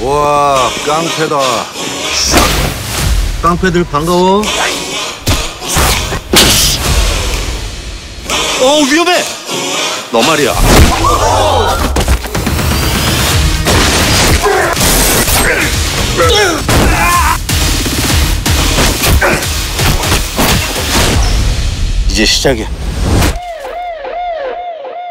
와 깡패다 깡패들 반가워 어 위험해. 너 말이야 이제 시작이야.